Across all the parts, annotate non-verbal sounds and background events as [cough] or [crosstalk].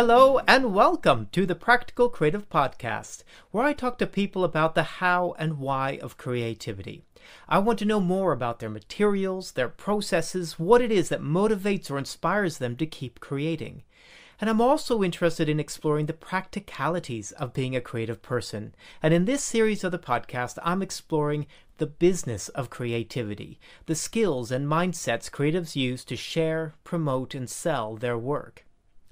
Hello and welcome to the Practical Creative Podcast, where I talk to people about the how and why of creativity. I want to know more about their materials, their processes, what it is that motivates or inspires them to keep creating. And I'm also interested in exploring the practicalities of being a creative person. And in this series of the podcast, I'm exploring the business of creativity, the skills and mindsets creatives use to share, promote, and sell their work.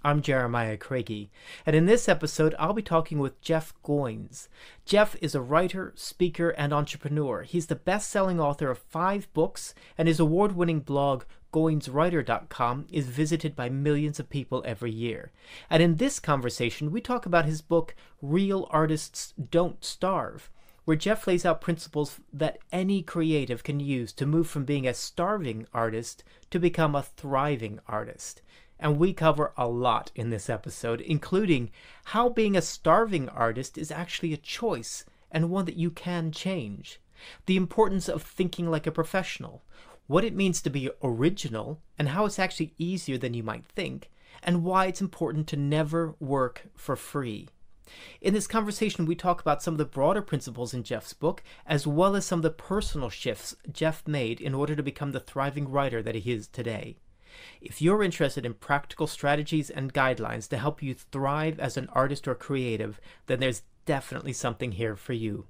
I'm Jeremiah Krage, and in this episode, I'll be talking with Jeff Goins. Jeff is a writer, speaker, and entrepreneur. He's the best selling author of five books, and his award winning blog, GoinsWriter.com, is visited by millions of people every year. And in this conversation, we talk about his book, Real Artists Don't Starve where Jeff lays out principles that any creative can use to move from being a starving artist to become a thriving artist. And we cover a lot in this episode, including how being a starving artist is actually a choice and one that you can change, the importance of thinking like a professional, what it means to be original, and how it's actually easier than you might think, and why it's important to never work for free. In this conversation, we talk about some of the broader principles in Jeff's book, as well as some of the personal shifts Jeff made in order to become the thriving writer that he is today. If you're interested in practical strategies and guidelines to help you thrive as an artist or creative, then there's definitely something here for you.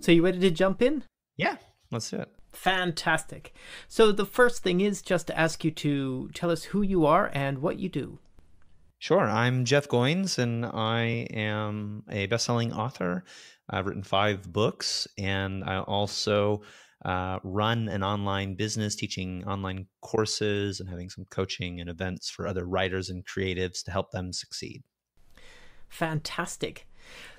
So, you ready to jump in? Yeah, let's do it. Fantastic. So, the first thing is just to ask you to tell us who you are and what you do. Sure. I'm Jeff Goins, and I am a best-selling author. I've written five books, and I also uh, run an online business teaching online courses and having some coaching and events for other writers and creatives to help them succeed. Fantastic.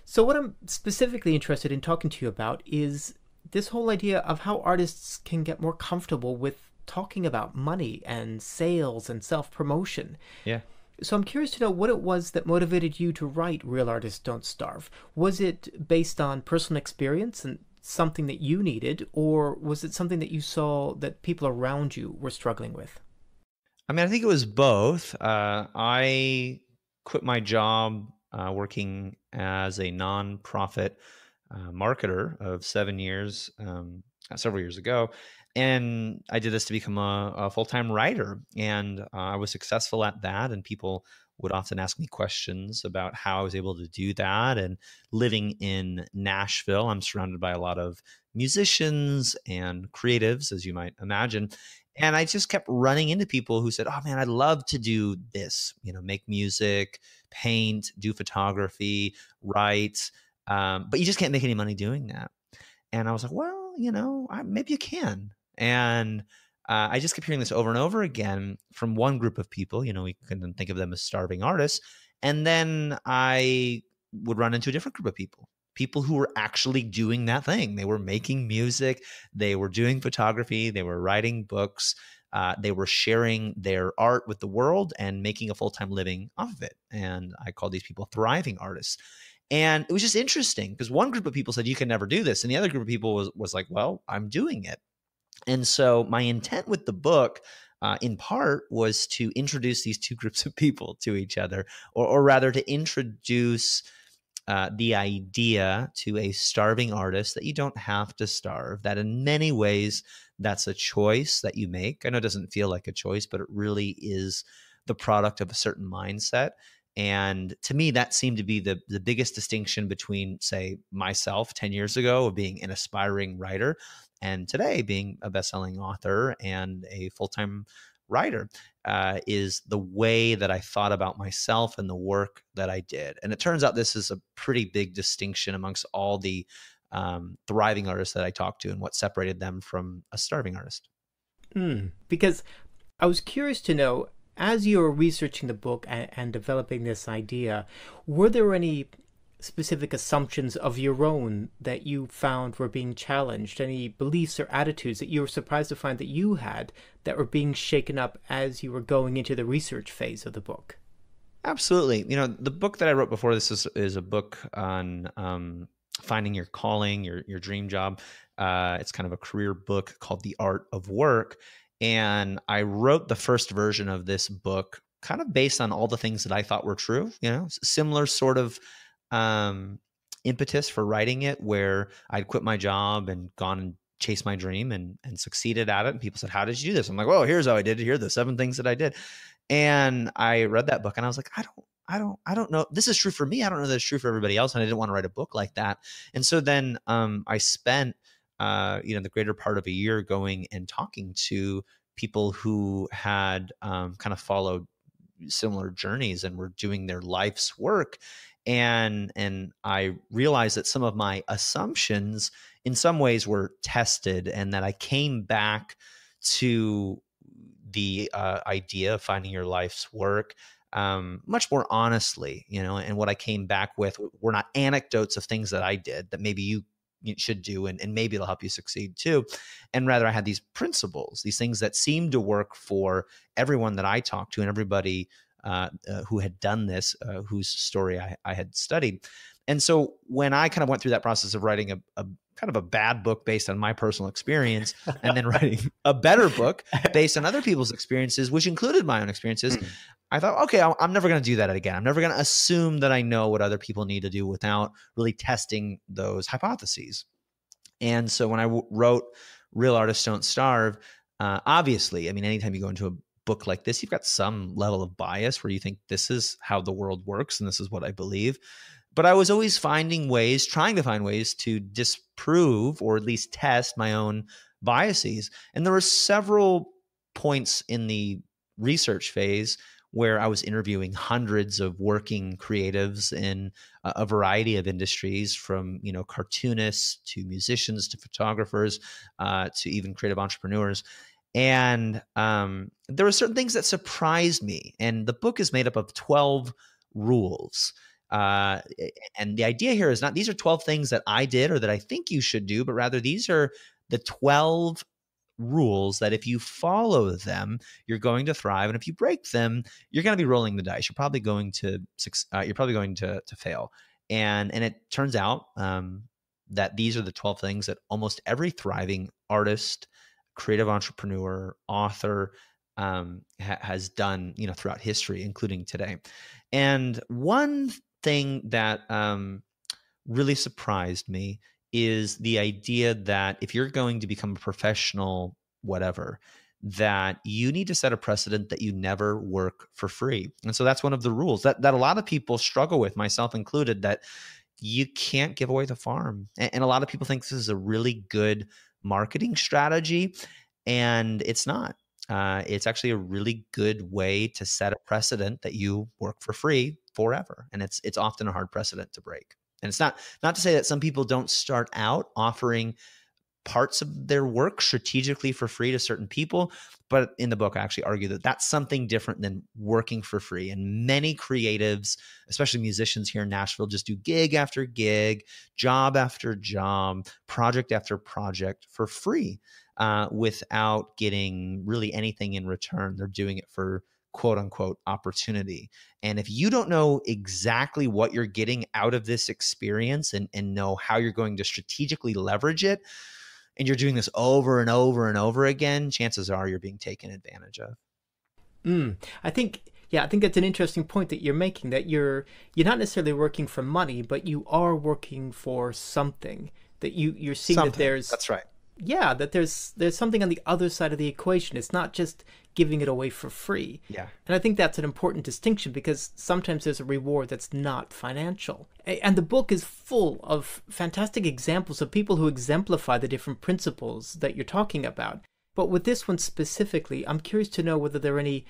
So, what I'm specifically interested in talking to you about is this whole idea of how artists can get more comfortable with talking about money and sales and self promotion. Yeah. So I'm curious to know what it was that motivated you to write Real Artists Don't Starve. Was it based on personal experience and something that you needed, or was it something that you saw that people around you were struggling with? I mean, I think it was both. Uh, I quit my job uh, working as a nonprofit uh, marketer of seven years, um, several years ago. And I did this to become a, a full time writer. And uh, I was successful at that. And people would often ask me questions about how I was able to do that. And living in Nashville, I'm surrounded by a lot of musicians and creatives, as you might imagine. And I just kept running into people who said, Oh man, I'd love to do this, you know, make music, paint, do photography, write. Um, but you just can't make any money doing that. And I was like, Well, you know, I, maybe you can. And uh, I just kept hearing this over and over again from one group of people. You know, we can think of them as starving artists. And then I would run into a different group of people, people who were actually doing that thing. They were making music, they were doing photography, they were writing books, uh, they were sharing their art with the world and making a full time living off of it. And I call these people thriving artists. And it was just interesting because one group of people said, You can never do this. And the other group of people was, was like, Well, I'm doing it. And so my intent with the book uh, in part was to introduce these two groups of people to each other, or, or rather to introduce uh, the idea to a starving artist that you don't have to starve, that in many ways that's a choice that you make. I know it doesn't feel like a choice, but it really is the product of a certain mindset. And to me, that seemed to be the, the biggest distinction between, say, myself 10 years ago of being an aspiring writer and today being a best-selling author and a full-time writer uh, is the way that I thought about myself and the work that I did. And it turns out this is a pretty big distinction amongst all the um, thriving artists that I talked to and what separated them from a starving artist. Mm, because I was curious to know, as you were researching the book and, and developing this idea, were there any specific assumptions of your own that you found were being challenged? Any beliefs or attitudes that you were surprised to find that you had that were being shaken up as you were going into the research phase of the book? Absolutely. You know, the book that I wrote before this is, is a book on um, finding your calling, your your dream job. Uh, it's kind of a career book called The Art of Work. And I wrote the first version of this book kind of based on all the things that I thought were true. You know, similar sort of um, impetus for writing it, where I'd quit my job and gone and chased my dream and and succeeded at it. And people said, "How did you do this?" I'm like, "Well, here's how I did it. Here are the seven things that I did." And I read that book, and I was like, "I don't." I don't I don't know. This is true for me. I don't know that it's true for everybody else. And I didn't want to write a book like that. And so then um, I spent uh, you know the greater part of a year going and talking to people who had um, kind of followed similar journeys and were doing their life's work and and i realized that some of my assumptions in some ways were tested and that i came back to the uh, idea of finding your life's work um, much more honestly you know and what i came back with were not anecdotes of things that i did that maybe you should do and, and maybe it'll help you succeed too. And rather i had these principles these things that seemed to work for everyone that i talked to and everybody uh, uh, who had done this uh, whose story I, I, had studied. And so when i kind of went through that process of writing a, a kind of a bad book based on my personal experience and then [laughs] writing a better book [laughs] based on other people's experiences which included my own experiences mm. I thought, okay, I'm never going to do that again. I'm never going to assume that I know what other people need to do without really testing those hypotheses. And so when I w- wrote Real Artists Don't Starve, uh, obviously, I mean, anytime you go into a book like this, you've got some level of bias where you think this is how the world works and this is what I believe. But I was always finding ways, trying to find ways to disprove or at least test my own biases. And there were several points in the research phase where I was interviewing hundreds of working creatives in a variety of industries, from you know cartoonists to musicians to photographers uh, to even creative entrepreneurs. And um, there were certain things that surprised me. And the book is made up of twelve rules. Uh, and the idea here is not these are 12 things that I did or that I think you should do, but rather these are the 12 rules that if you follow them, you're going to thrive, and if you break them, you're going to be rolling the dice. You're probably going to uh, you're probably going to to fail. And and it turns out um, that these are the 12 things that almost every thriving artist, creative entrepreneur, author um, ha- has done, you know, throughout history, including today. And one thing that um, really surprised me is the idea that if you're going to become a professional, whatever, that you need to set a precedent that you never work for free. And so that's one of the rules that, that a lot of people struggle with, myself included, that you can't give away the farm. And, and a lot of people think this is a really good marketing strategy, and it's not. Uh, it's actually a really good way to set a precedent that you work for free forever, and it's it's often a hard precedent to break. And it's not not to say that some people don't start out offering parts of their work strategically for free to certain people, but in the book I actually argue that that's something different than working for free. And many creatives, especially musicians here in Nashville, just do gig after gig, job after job, project after project for free. Uh, without getting really anything in return. They're doing it for quote unquote opportunity. And if you don't know exactly what you're getting out of this experience and, and know how you're going to strategically leverage it, and you're doing this over and over and over again, chances are you're being taken advantage of. Mm, I think yeah, I think that's an interesting point that you're making that you're you're not necessarily working for money, but you are working for something. That you you're seeing something. that there's That's right yeah that there's there's something on the other side of the equation. It's not just giving it away for free. Yeah. And i think that's an important distinction because sometimes there's a reward that's not financial. And the book is full of fantastic examples of people who exemplify the different principles that you're talking about. But with this one specifically i'm curious to know whether there are any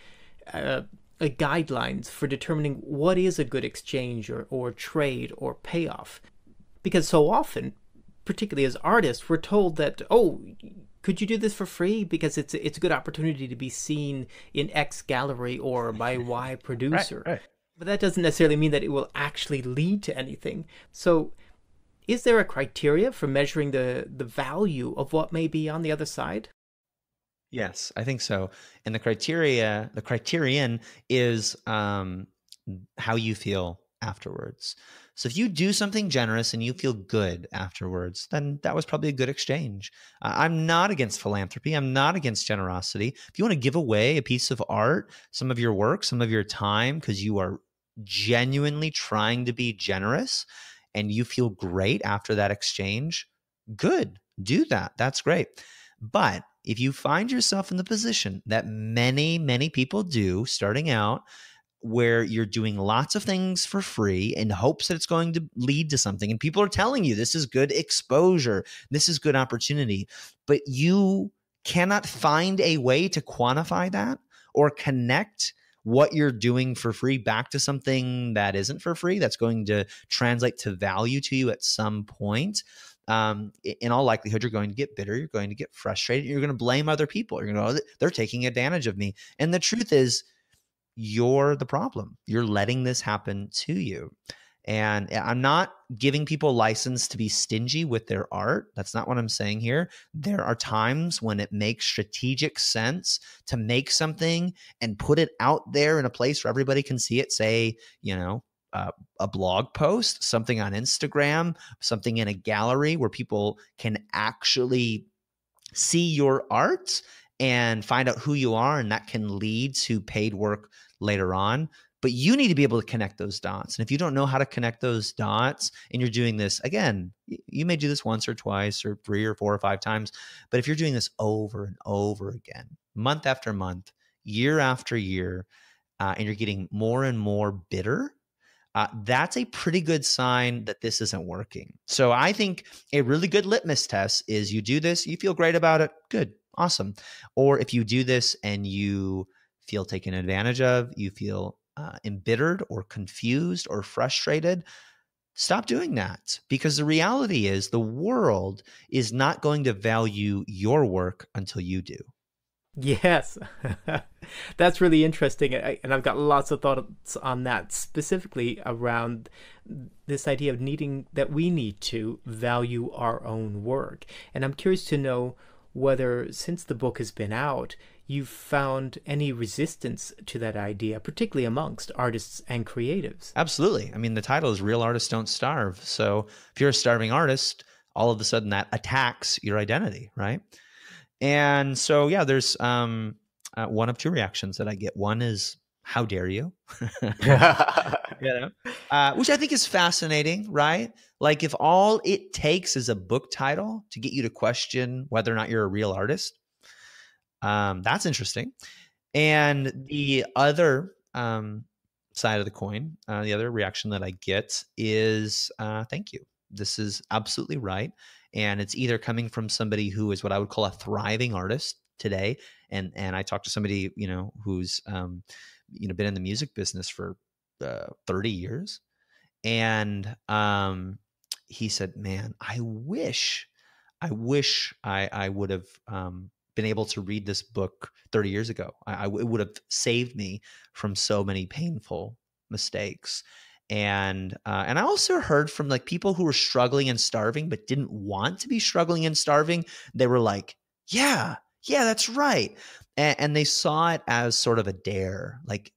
uh, uh, guidelines for determining what is a good exchange or, or trade or payoff. Because so often particularly as artists, we're told that oh, could you do this for free because it's it's a good opportunity to be seen in X gallery or by [laughs] Y producer. Right, right. But that doesn't necessarily mean that it will actually lead to anything. So is there a criteria for measuring the the value of what may be on the other side? Yes, I think so. And the criteria, the criterion is um, how you feel afterwards. So if you do something generous and you feel good afterwards, then that was probably a good exchange. Uh, I'm not against philanthropy. I'm not against generosity. If you want to give away a piece of art, some of your work, some of your time, because you are genuinely trying to be generous and you feel great after that exchange, good. Do that. That's great. But if you find yourself in the position that many, many people do starting out, where you're doing lots of things for free in hopes that it's going to lead to something, and people are telling you this is good exposure, this is good opportunity, but you cannot find a way to quantify that or connect what you're doing for free back to something that isn't for free that's going to translate to value to you at some point um, in all likelihood, you're going to get bitter. You're going to get frustrated. You're going to blame other people. You're going to, oh, they're taking advantage of me. And the truth is, you're the problem. You're letting this happen to you. And eh, I'm not giving people license to be stingy with their art. That's not what I'm saying here. There are times when it makes strategic sense to make something and put it out there in a place where everybody can see it. Say, you know, uh, a blog post, something on Instagram, something in a gallery where people can actually see your art and find out who you are, and that can lead to paid work later on. But you need to be able to connect those dots. And if you don't know how to connect those dots and you're doing this, again, you may do this once or twice or three or four or five times. But if you're doing this over and over again, month after month, year after year, uh, and you're getting more and more bitter, uh, that's a pretty good sign that this isn't working. So I think a really good litmus test is you do this, you feel great about it, good, awesome. Or if you do this and you feel taken advantage of, you feel uh, embittered or confused or frustrated, stop doing that because the reality is the world is not going to value your work until you do. Yes, [laughs] that's really interesting. And I've got lots of thoughts on that, specifically around this idea of needing that we need to value our own work. And I'm curious to know whether, since the book has been out, you've found any resistance to that idea, particularly amongst artists and creatives. Absolutely. I mean, the title is Real Artists Don't Starve. So if you're a starving artist, all of a sudden that attacks your identity, right? And so, yeah, there's um, uh, one of two reactions that I get. One is, "How dare you?" [laughs] you know, uh, which I think is fascinating, right? Like, if all it takes is a book title to get you to question whether or not you're a real artist, um, that's interesting. And the other um, side of the coin, uh, the other reaction that I get is, uh, "Thank you. This is absolutely right." and it's either coming from somebody who is what I would call a thriving artist today, and and I talked to somebody you know who's um, you know been in the music business for uh, thirty years, and um, he said, "Man, I wish, I wish I I would have." Um, been able to read this book 30 years ago. I, I, it would have saved me from so many painful mistakes and uh, and I also heard from like people who were struggling and starving but didn't want to be struggling and starving. They were like, "Yeah, yeah, that's right," and, and they saw it as sort of a dare, like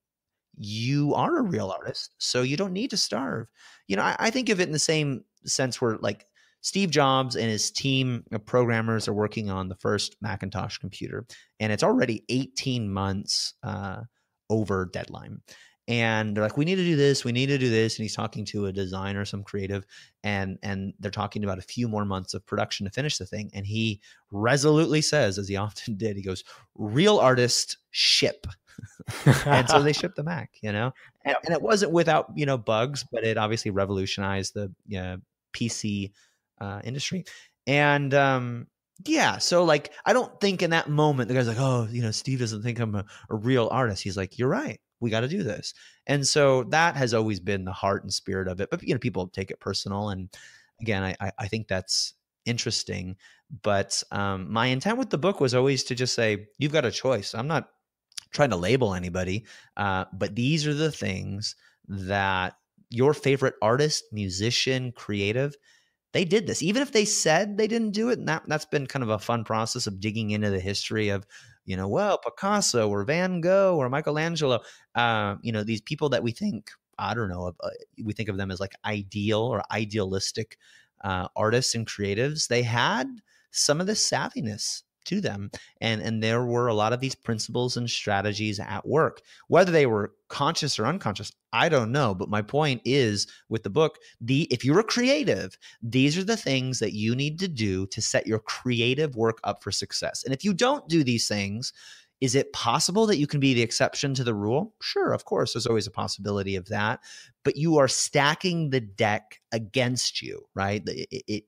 you are a real artist, so you don't need to starve. You know, I, I think of it in the same sense where like Steve Jobs and his team of programmers are working on the first Macintosh computer, and it's already 18 months uh, over deadline. And they're like we need to do this we need to do this and he's talking to a designer some creative and and they're talking about a few more months of production to finish the thing and he resolutely says as he [laughs] often did he goes real artist ship. [laughs] And so they shipped the mac you know? [laughs] And, and, it wasn't without you know bugs but it obviously revolutionized the uh, pc uh, industry and um yeah so like i don't think in that moment the guy's like oh you know steve doesn't think i'm a, a real artist he's like you're right we got to do this. And so that has always been the heart and spirit of it. But you know, people take it personal, and again, I I think that's interesting. But um, my intent with the book was always to just say you've got a choice. I'm not trying to label anybody, uh, but these are the things that your favorite artist, musician, creative they did this even if they said they didn't do it and that, that's been kind of a fun process of digging into the history of you know, well, Picasso or Van Gogh or Michelangelo, uh, you know, these people that we think I don't know, uh, we think of them as like ideal or idealistic uh, artists and creatives. They had some of this savviness to them and and there were a lot of these principles and strategies at work. Whether they were conscious or unconscious i don't know but my point is with the book the if you're a creative these are the things that you need to do to set your creative work up for success. And if you don't do these things is it possible that you can be the exception to the rule? Sure, of course, there's always a possibility of that, but you are stacking the deck against you, right?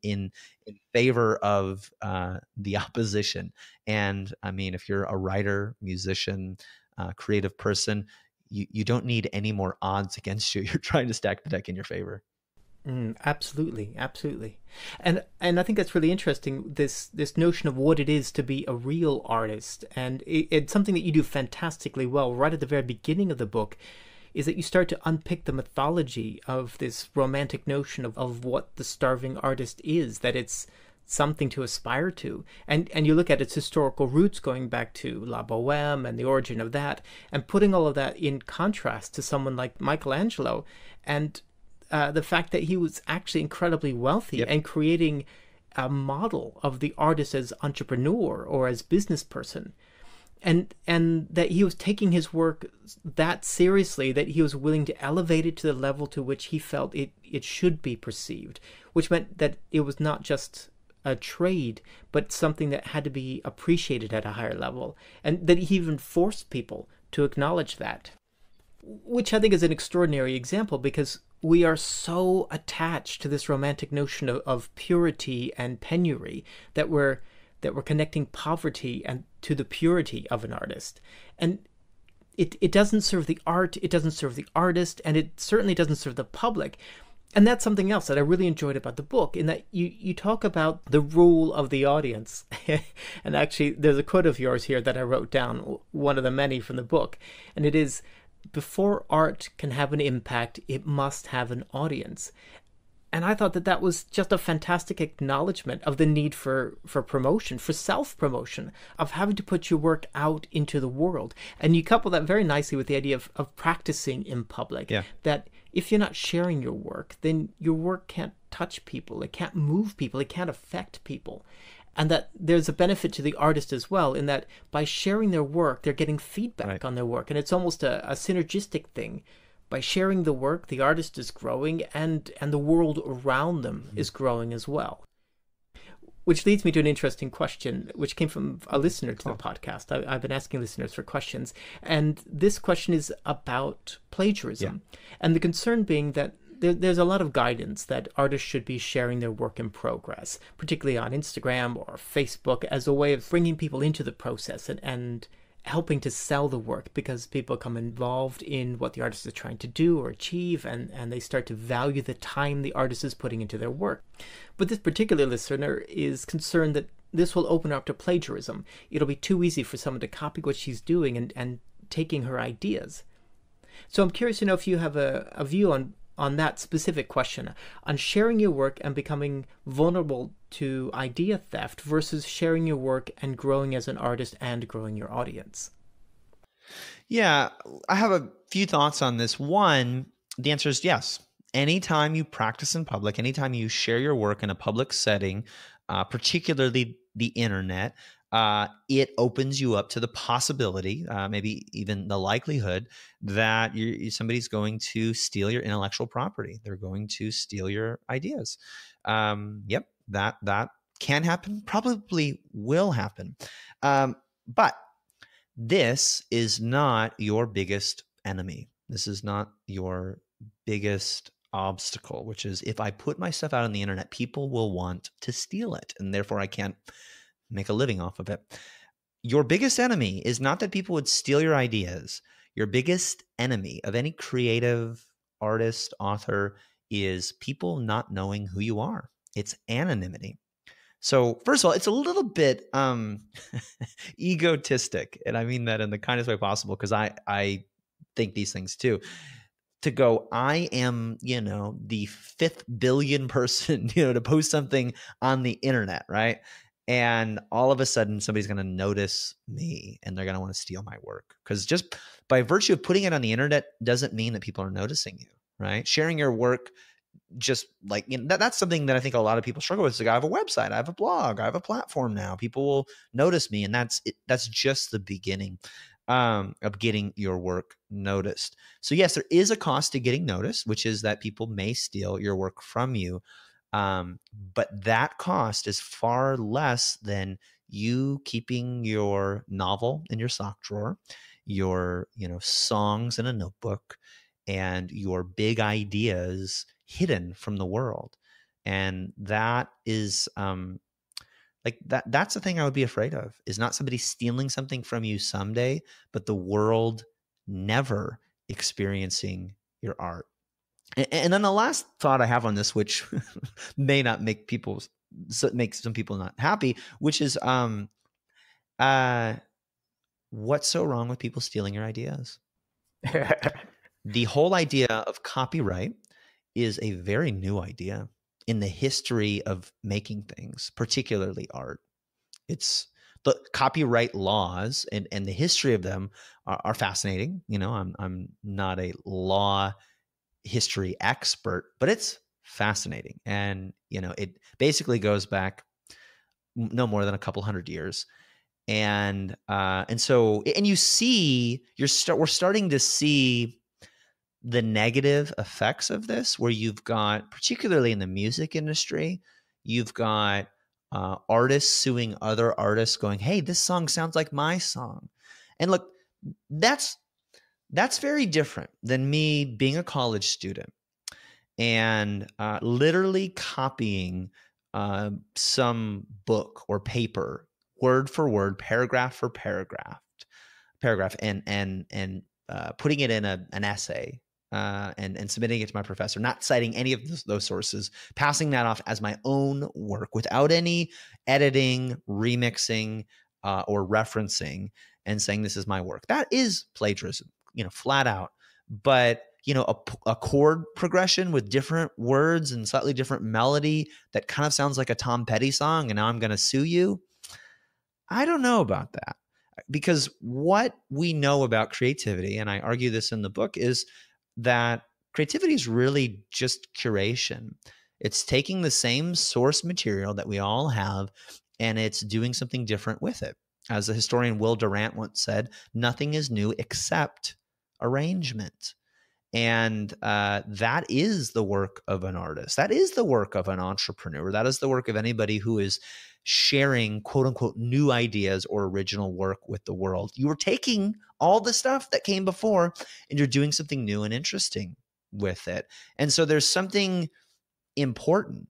In in favor of uh, the [laughs] opposition. And I mean, if you're a writer, musician, uh, creative person, you you don't need any more odds against you. [laughs] You're trying to stack the deck in your favor. Mm, absolutely, absolutely, and and I think that's really interesting. This this notion of what it is to be a real artist, and it, it's something that you do fantastically well right at the very beginning of the book, is that you start to unpick the mythology of this romantic notion of, of what the starving artist is. That it's something to aspire to, and and you look at its historical roots going back to La Boheme and the origin of that, and putting all of that in contrast to someone like Michelangelo, and uh, the fact that he was actually incredibly wealthy yep. and creating a model of the artist as entrepreneur or as business person. And and that he was taking his work that seriously that he was willing to elevate it to the level to which he felt it it should be perceived which meant that it was not just a trade but something that had to be appreciated at a higher level. And that he even forced people to acknowledge that. Which i think is an extraordinary example because we are so attached to this romantic notion of, of purity and penury that we're that we're connecting poverty and to the purity of an artist and it, it doesn't serve the art it doesn't serve the artist and it certainly doesn't serve the public and that's something else that I really enjoyed about the book in that you, you talk about the rule of the audience. [laughs] and actually, there's a quote of yours here that I wrote down, one of the many from the book. And it is before art can have an impact, it must have an audience. And I thought that that was just a fantastic acknowledgement of the need for, for promotion, for self promotion, of having to put your work out into the world. And you couple that very nicely with the idea of, of practicing in public. Yeah. That if you're not sharing your work, then your work can't touch people, it can't move people, it can't affect people and that there's a benefit to the artist as well in that by sharing their work they're getting feedback right. on their work. And it's almost a, a, synergistic thing. By sharing the work the artist is growing and and the world around them mm-hmm. is growing as well. Which leads me to an interesting question which came from a listener to the podcast. I, have been asking listeners for questions. And this question is about plagiarism. Yeah. and the concern being that there, there's a lot of guidance that artists should be sharing their work in progress, particularly on Instagram or Facebook, as a way of bringing people into the process and, and helping to sell the work because people become involved in what the artist is trying to do or achieve and, and they start to value the time the artist is putting into their work. But this particular listener is concerned that this will open up to plagiarism. It'll be too easy for someone to copy what she's doing and, and taking her ideas. So I'm curious to know if you have a, a view on on that specific question on sharing your work and becoming vulnerable to idea theft versus sharing your work and growing as an artist and growing your audience? Yeah, I have a few thoughts on this. One, the answer is yes. Anytime you practice in public, anytime you share your work in a public setting, uh, particularly the internet, uh, it opens you up to the possibility, uh, maybe even the likelihood, that somebody's going to steal your intellectual property. They're going to steal your ideas. Um, yep, that that can happen. Probably will happen. Um, but this is not your biggest enemy. This is not your biggest obstacle, which is if I put my stuff out on the internet, people will want to steal it, and therefore I can't make a living off of it. Your biggest enemy is not that people would steal your ideas. Your biggest enemy of any creative artist, author is people not knowing who you are. It's anonymity. So, first of all, it's a little bit um, [laughs] egotistic, and I mean that in the kindest way possible because I I think these things too. To go, I am, you know, the fifth billion person, [laughs] you know, to post something on the internet, right? And all of a sudden somebody's going to notice me and they're going to want to steal my work because just by virtue of putting it on the internet doesn't mean that people are noticing you right? Sharing your work just like you know, that, that's something that I think a lot of people struggle with. Is like I have a website, I have a blog, I have a platform now. People will notice me, and that's it, that's just the beginning um, of getting your work noticed. So yes, there is a cost to getting noticed, which is that people may steal your work from you. Um, but that cost is far less than you keeping your novel in your sock drawer, your you know songs in a notebook, and your big ideas hidden from the world. And that is um, like that that's the thing I would be afraid of is not somebody stealing something from you someday, but the world never experiencing your art. And, and then the last thought I have on this, which [laughs] may not make people make some people not happy, which is um uh what's so wrong with people stealing your ideas? [laughs] the whole idea of copyright is a very new idea in the history of making things, particularly art. It's the copyright laws and, and the history of them are, are fascinating. You know, I'm I'm not a law history expert, but it's fascinating. And, you know, it basically goes back no more than a couple hundred years. And uh and so and you see you're start we're starting to see the negative effects of this, where you've got, particularly in the music industry, you've got uh, artists suing other artists, going, "Hey, this song sounds like my song," and look, that's that's very different than me being a college student and uh, literally copying uh, some book or paper word for word, paragraph for paragraph, paragraph, and and and uh, putting it in a, an essay uh, and and submitting it to my professor, not citing any of those, those, sources, passing that off as my own work without any editing, remixing, uh, or referencing, and saying this is my work. That is plagiarism, you know, flat out. But you know, a, a chord progression with different words and slightly different melody that kind of sounds like a Tom Petty song, and now I'm going to sue you. I don't know about that because what we know about creativity, and I argue this in the book, is that creativity is really just curation. It's taking the same source material that we all have and it's doing something different with it. As the historian Will Durant once said, nothing is new except arrangement. And uh, that is the work of an artist. That is the work of an entrepreneur. That is the work of anybody who is sharing quote unquote new ideas or original work with the world. You are taking all the stuff that came before and you're doing something new and interesting with it. And so there's something important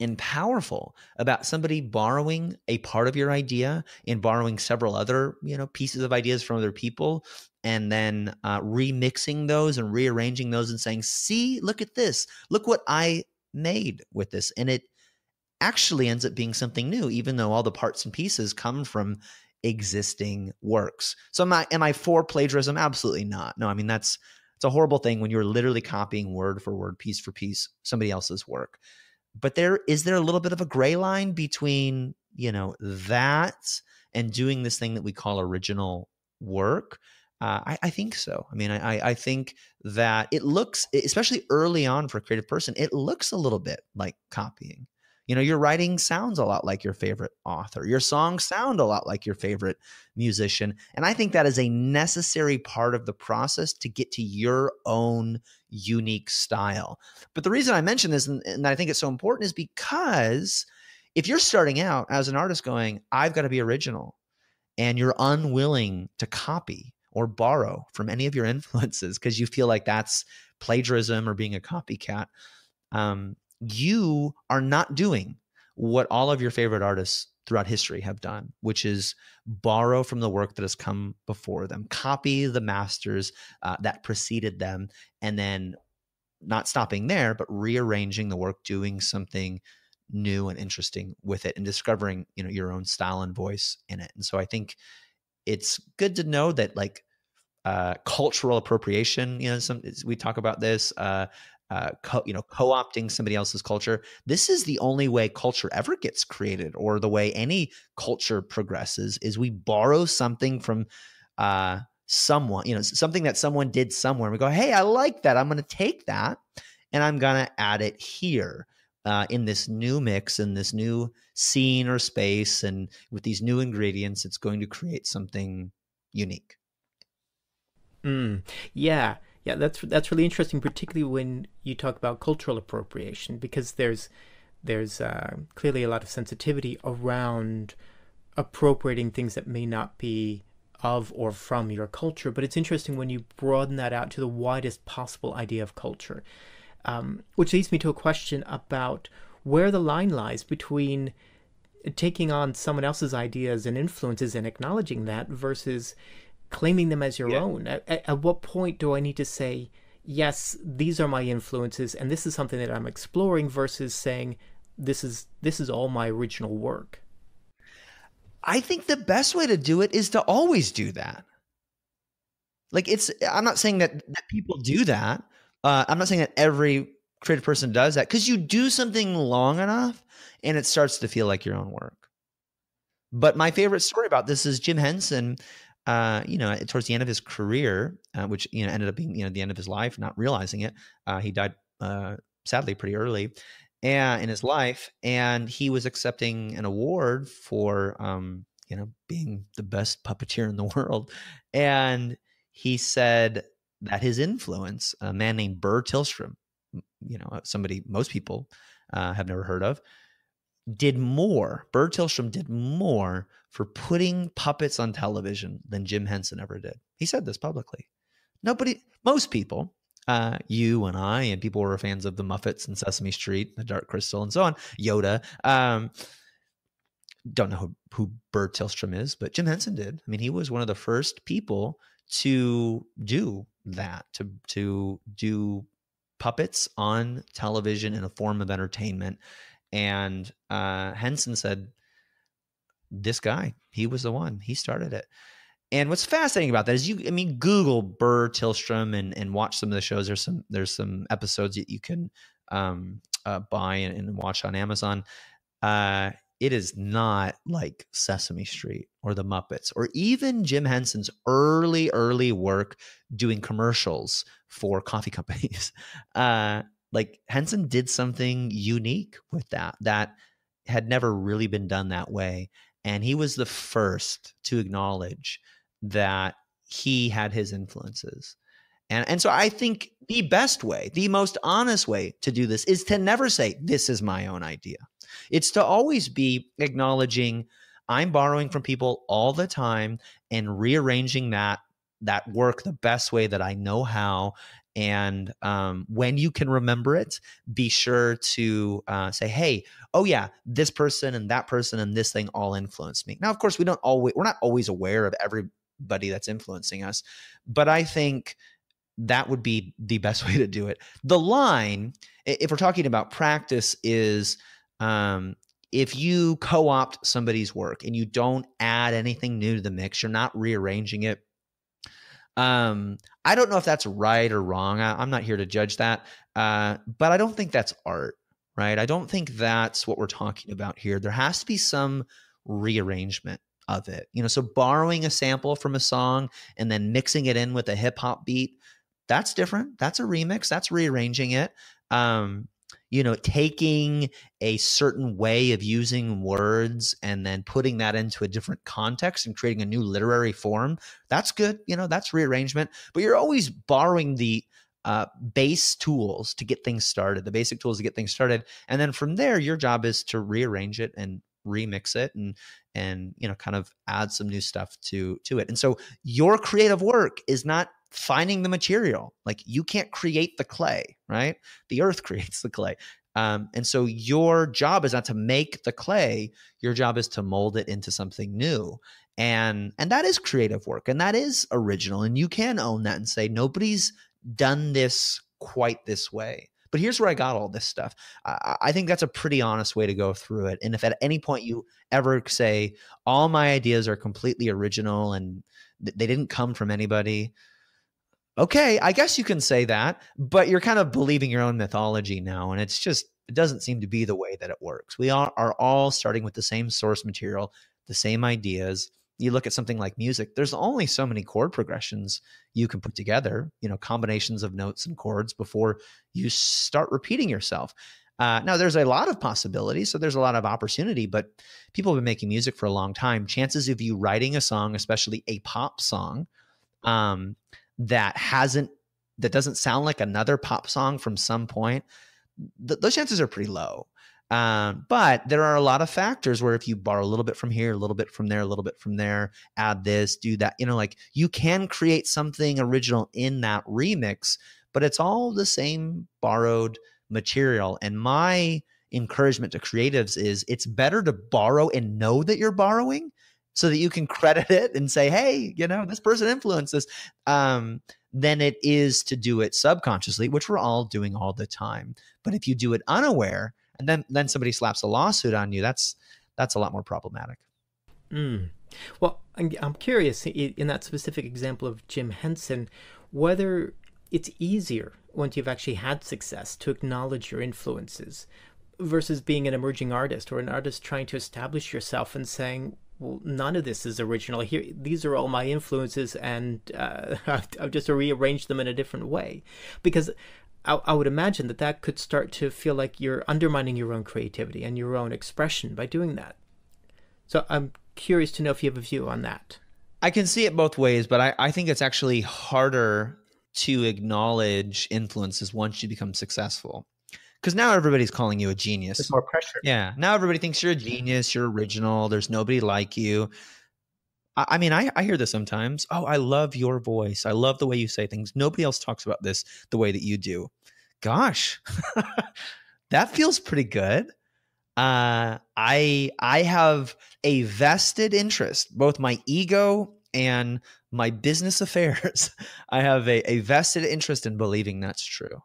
and powerful about somebody borrowing a part of your idea and borrowing several other you know pieces of ideas from other people and then uh, remixing those and rearranging those and saying see look at this look what i made with this and it actually ends up being something new, even though all the parts and pieces come from existing works. So am I am I for plagiarism? Absolutely not. No, I mean that's it's a horrible thing when you're literally copying word for word, piece for piece, somebody else's work. But there is there a little bit of a gray line between, you know, that and doing this thing that we call original work. Uh, I, I, think so. I mean, I, I think that it looks, especially early on for a creative person, it looks a little bit like copying. You know, your writing sounds a lot like your favorite author. Your songs sound a lot like your favorite musician. And I think that is a necessary part of the process to get to your own unique style. But the reason I mention this and, and I think it's so important is because if you're starting out as an artist going, I've got to be original, and you're unwilling to copy or borrow from any of your influences because you feel like that's plagiarism or being a copycat, um, you are not doing what all of your favorite artists throughout history have done, which is borrow from the work that has come before them, copy the masters uh, that preceded them, and then not stopping there, but rearranging the work, doing something new and interesting with it, and discovering you know your own style and voice in it. And so I think it's good to know that like uh, cultural appropriation. You know, some we talk about this. Uh, uh, co- you know, co-opting somebody else's culture. This is the only way culture ever gets created, or the way any culture progresses. Is we borrow something from uh, someone, you know, something that someone did somewhere. We go, hey, I like that. I'm going to take that and I'm going to add it here uh, in this new mix, in this new scene or space. And with these new ingredients, it's going to create something unique. Mm, yeah. Yeah, that's that's really interesting, particularly when you talk about cultural appropriation, because there's there's uh, clearly a lot of sensitivity around appropriating things that may not be of or from your culture. But it's interesting when you broaden that out to the widest possible idea of culture, um, which leads me to a question about where the line lies between taking on someone else's ideas and influences and acknowledging that versus claiming them as your yeah. own. At, at what point do I need to say, yes, these are my influences and this is something that I'm exploring versus saying, this is this is all my original work? I think the best way to do it is to always do that. Like it's I'm not saying that, that people do that. Uh, I'm not saying that every creative person does that because you do something long enough and it starts to feel like your own work. But my favorite story about this is Jim Henson. Uh, you know, towards the end of his career, uh, which you know ended up being you know the end of his life, not realizing it. Uh, he died uh, sadly pretty early, and in his life, and he was accepting an award for um, you know being the best puppeteer in the [laughs] world, and he said that his influence, a man named Burr Tillstrom, you know somebody most people uh, have never heard of, did more. Burr Tillstrom did more for putting puppets on television than Jim Henson ever did. He said this publicly. Nobody, most people, uh, you and I and people who are fans of the Muppets and Sesame Street, the Dark Crystal, and so on, Yoda. Um, don't know who, who Burr Tillstrom is, but Jim Henson did. I mean, he was one of the first people to do that, to to do puppets on television in a form of entertainment. And uh, Henson said, "This guy, he was the one. He started it." And what's fascinating about that is you, I mean, Google Burr Tillstrom and, and watch some of the shows. There's some there's some episodes that you can um, uh, buy and, and, watch on Amazon. Uh, it is not like Sesame Street or the Muppets or even Jim Henson's early early work doing commercials for coffee [laughs] companies. Uh, like Henson did something unique with that that had never really been done that way, and he was the first to acknowledge that he had his influences. And, and so I think the best way, the most honest way to do this is to never say, This is my own idea. It's to always be acknowledging I'm borrowing from people all the time and rearranging that that work the best way that I know how. And um, when you can remember it, be sure to uh, say, "Hey, oh yeah, this person and that person and this thing all influenced me." Now, of course, we don't always we're not always aware of everybody that's influencing us. But I think that would be the best [laughs] way to do it. The line, if we're talking about practice, is um, if you co opt somebody's work and you don't add anything new to the mix, you're not rearranging it. Um, I don't know if that's right or wrong. I, am not here to judge that. Uh, but I don't think that's art, right? I don't think that's what we're talking about here. There has to be some rearrangement of it. You know, so borrowing a sample from a song and then mixing it in with a hip hop beat, that's different. That's a remix. That's rearranging it. Um, you know, taking a certain way of using words and then putting that into a different context and creating a new literary form, that's good. You know, that's rearrangement. But you're always borrowing the uh, base tools to get things started, the basic tools to get things started. And then from there, your job is to rearrange it and remix it and and you know kind of add some new stuff to to it and so your creative work is not finding the material like you can't create the clay right the earth [laughs] creates the clay um, and so your job is not to make the clay your job is to mold it into something new and and that is creative work and that is original and you can own that and say nobody's done this quite this way but here's where I got all this stuff. I, I think that's a pretty honest way to go through it. And if at any point you ever say, all my ideas are completely original and th- they didn't come from anybody, okay, I guess you can say that, but you're kind of believing your own mythology now. And it's just, it doesn't seem to be the way that it works. We are, are all starting with the same source material, the same ideas. you look at something like music, there's only so many chord progressions you can put together, you know, combinations of notes and chords before you start repeating yourself. Uh, now, there's a lot of possibilities, so there's a lot of opportunity, but people have been making music for a long time. Chances of you writing a song, especially a pop song, um, that hasn't that doesn't sound like another pop song from some point, th- those chances are pretty low. Um, but there are a lot of factors where if you borrow a little bit from here, a little bit from there, a little bit from there, add this, do that, you know, like you can create something original in that remix, but it's all the same borrowed material. And my encouragement to creatives is it's better to borrow and know that you're borrowing so that you can credit it and say, hey, you know, this person influenced this, um, than it is to do it subconsciously, which we're all doing all the time. But if you do it unaware, and then then somebody slaps a lawsuit on you that's that's a lot more problematic mm. well i'm curious in that specific example of jim henson whether it's easier once you've actually had success to acknowledge your influences versus being an emerging artist or an artist trying to establish yourself and saying well, none of this is original. Here, these are all my influences, and uh, [laughs] I've just rearranged them in a different way. Because I, I would imagine that that could start to feel like you're undermining your own creativity and your own expression by doing that. So I'm curious to know if you have a view on that. I can see it both ways, but I, I think it's actually harder to acknowledge influences once you become successful. Because now everybody's calling you a genius. There's more pressure. Yeah. Now everybody thinks you're a genius, you're original, there's nobody like you. I mean, I, I hear this sometimes. Oh, I love your voice. I love the way you say things. Nobody else talks about this the way that you do. Gosh, [laughs] that feels pretty good. Uh, I I have a vested interest, both my ego and my business [laughs] affairs. I have a, a vested interest in believing that's true.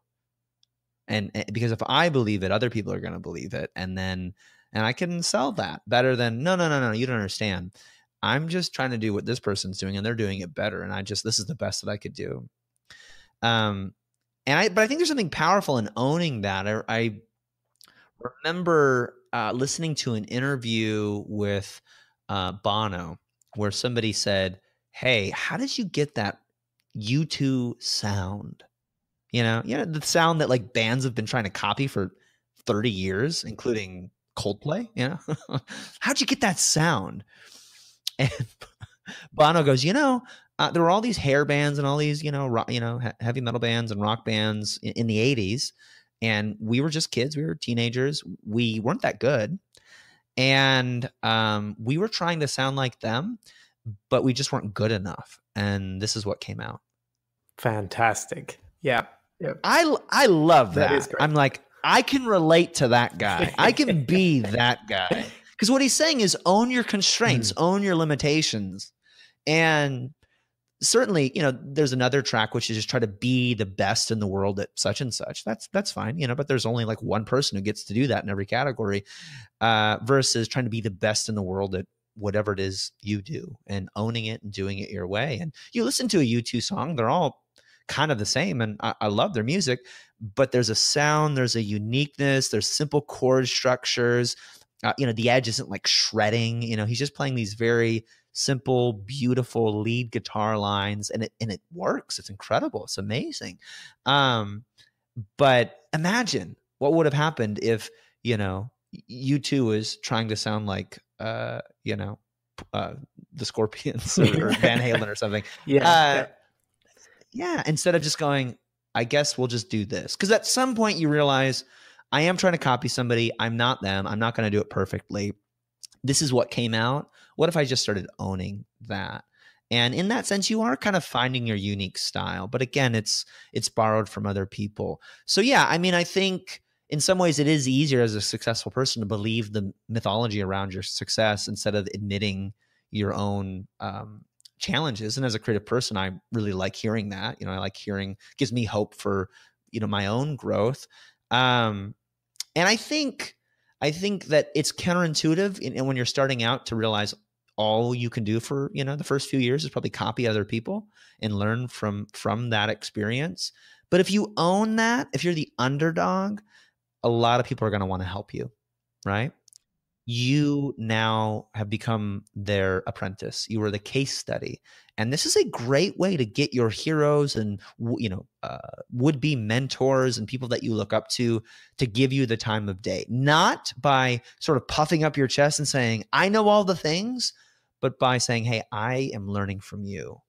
And, and because if I believe it, other people are going to believe it, and then and I can sell that better than no, no, no, no. You don't understand I'm just trying to do what this person's doing and they're doing it better. And I just, this is the best that I could do. Um, and I, but I think there's something powerful in owning that. I, I remember uh, listening to an interview with uh, Bono where somebody said, Hey, how did you get that U2 sound? You know, you know, the sound that like bands have been trying to copy for 30 years, including Coldplay, you know? [laughs] How'd you get that sound? And [laughs] Bono goes, you know, uh, there were all these hair bands and all these, you know, rock, you know, heavy metal bands and rock bands in, in the '80s, and we were just kids. We were teenagers. We weren't that good, and um, we were trying to sound like them, but we just weren't good enough. And this is what came out. Fantastic. Yeah. Yep. I I love that. that I'm like I can relate to that guy. I can [laughs] be that guy. Because what he's saying is own your constraints, mm. own your limitations. And certainly, you know, there's another track which is just try to be the best in the world at such and such. That's that's fine, you know, but there's only like one person who gets to do that in every category. Uh, versus trying to be the best in the world at whatever it is you do and owning it and doing it your way. And you listen to a U2 song, they're all kind of the same and I, I, love their music but there's a sound there's a uniqueness there's simple chord structures uh, you know, the Edge isn't like shredding. You know, he's just playing these very simple, beautiful lead guitar lines, and it and it works. It's incredible. It's amazing. Um, but imagine what would have happened if you know U2 was trying to sound like uh, you know uh, the Scorpions or, [laughs] or Van Halen or something. Yeah, uh, yeah. Instead of just going, I guess we'll just do this because at some point you realize I am trying to copy somebody. I'm not them. I'm not going to do it perfectly. This is what came out. What if I just started owning that? And in that sense, you are kind of finding your unique style. But again, it's it's borrowed from other people. So yeah, I mean, I think in some ways it is easier as a successful person to believe the mythology around your success instead of admitting your own um, challenges. And as a creative person, I really like hearing that. You know, I like hearing gives me hope for you know my own growth. Um, and I think I think that it's counterintuitive in, when you're starting out to realize all you can do for you know the first few years is probably copy other people and learn from from that experience. But if you own that, if you're the underdog, a lot of people are going to want to help you, right? You now have become their apprentice. You were the case study. And this is a great way to get your heroes and you know uh, would be mentors and people that you look up to to give you the time of day, not by sort of puffing up your chest and saying I know all the things, but by saying, "Hey, I am learning from you.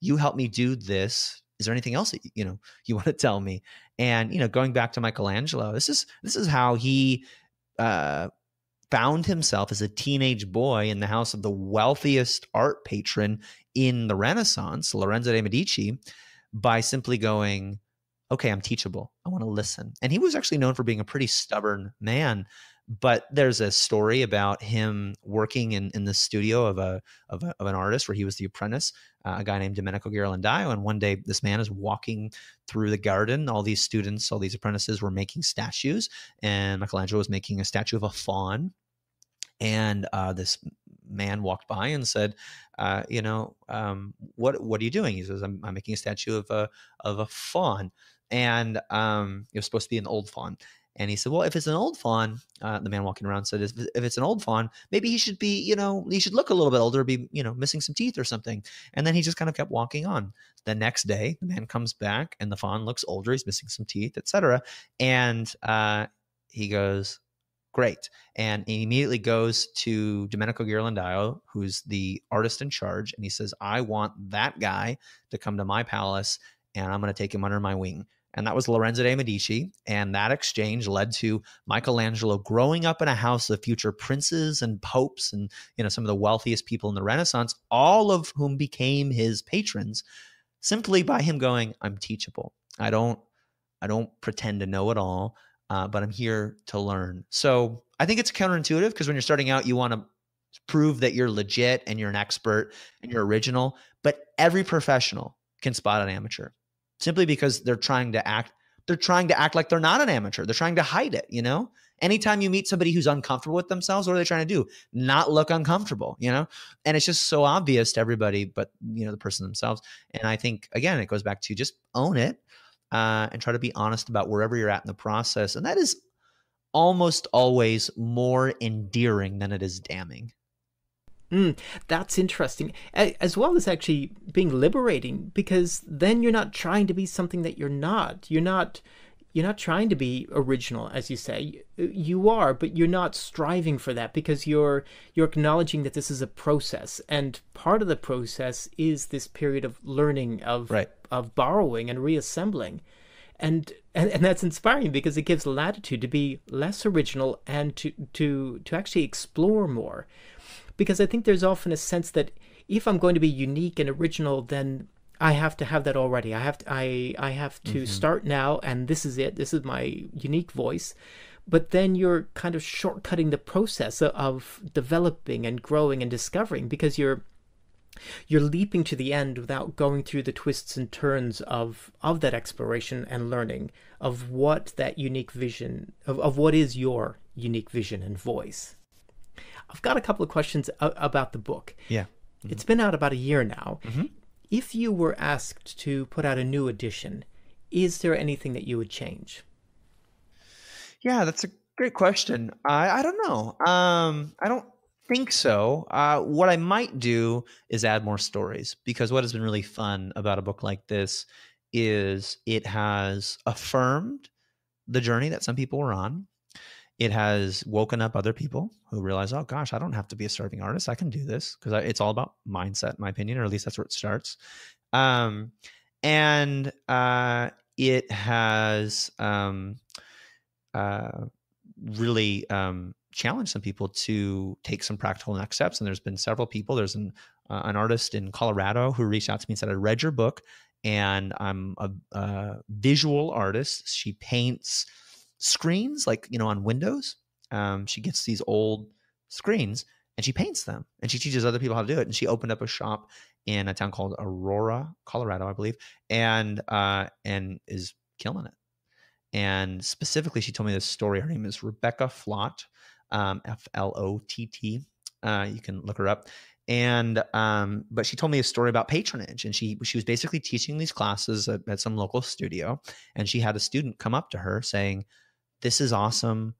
You help me do this. Is there anything else that you know you [laughs] want to tell me?" And you know, going back to Michelangelo, this is this is how he uh, found himself as a teenage boy in the house of the wealthiest art patron in the Renaissance, Lorenzo de' Medici, by simply going, okay, I'm teachable. I want to listen. And he was actually known for being a pretty stubborn man. But there's a story about him working in, in the studio of a, of a of an artist where he was the apprentice, uh, a guy named Domenico Ghirlandaio. And one day, this man is walking through the garden. All these students, all these apprentices, were making statues, and Michelangelo was making a statue of a faun and uh, this man walked by and said, uh, "You know, um, what what are you doing?" He says, "I'm, I'm, making a statue of a of a faun, and um, it was supposed to be an old faun." And he said, "Well, if it's an old faun," uh, the man walking around said, "If it's an old faun, maybe he should be, you know, he should look a little bit older, be, you know, missing some teeth or something." And then he just kind of kept walking on. The next day, the man comes back, and the faun looks older. He's missing some teeth, etc. And uh, he goes, great. And he immediately goes to Domenico Ghirlandaio, who's the artist in charge, and he says, I want that guy to come to my palace and I'm going to take him under my wing. And that was Lorenzo de' Medici. And that exchange led to Michelangelo growing up in a house of future princes and popes and you know some of the wealthiest people in the Renaissance, all of whom became his patrons, simply by him going, I'm teachable. I don't I don't pretend to know it all uh, but I'm here to learn. So I think it's counterintuitive because when you're starting out, you want to prove that you're legit and you're an expert and you're original. But every professional can spot an amateur simply because they're trying to act. They're trying to act like they're not an amateur. They're trying to hide it. You know. Anytime you meet somebody who's uncomfortable with themselves, what are they trying to do? Not look uncomfortable, you know? And it's just so obvious to everybody, but you know, the person themselves. And I think again, it goes back to just own it uh, and try to be honest about wherever you're at in the process. And that is almost always more endearing than it is damning. Mm, that's interesting, as well as actually being liberating, because then you're not trying to be something that you're not. You're not. You're not trying to be original, as you say. You are, but you're not striving for that because you're you're acknowledging that this is a process, and part of the process is this period of learning, of right of borrowing and reassembling. And, and and that's inspiring because it gives latitude to be less original and to to to actually explore more. Because I think there's often a sense that if I'm going to be unique and original, then I have to have that already. I have to I I have to mm-hmm. start now and this is it. This is my unique voice. But then you're kind of shortcutting the process of developing and growing and discovering because you're you're leaping to the end without going through the twists and turns of of that exploration and learning of what that unique vision of, of what is your unique vision and voice i've got a couple of questions about the book yeah mm-hmm. it's been out about a year now mm-hmm. if you were asked to put out a new edition is there anything that you would change yeah that's a great question i i don't know um i don't think so. Uh, what I might do is add more stories because what has been really fun about a book like this is it has affirmed the journey that some people were on. It has woken up other people who realize, oh gosh, I don't have to be a starving artist. I can do this because it's all about mindset, in my opinion, or at least that's where it starts. Um, and uh, it has um, uh, really um, challenge some people to take some practical next steps. And there's been several people. There's an uh, an artist in Colorado who reached out to me and said, "I read your book, and I'm a, a visual artist. She paints screens, like you know, on windows. Um, she gets these old screens." And she paints them, and she teaches other people how to do it. And she opened up a shop in a town called Aurora, Colorado, I believe, and uh, and is killing it. And specifically, she told me this story. Her name is Rebecca Flott um, F L O T T. Uh, you can look her up. And um, but she told me a story about patronage, and she she was basically teaching these classes at, at some local studio, and she had a student come up to her saying, "This is awesome.